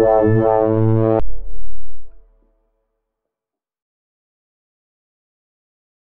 wow wow wow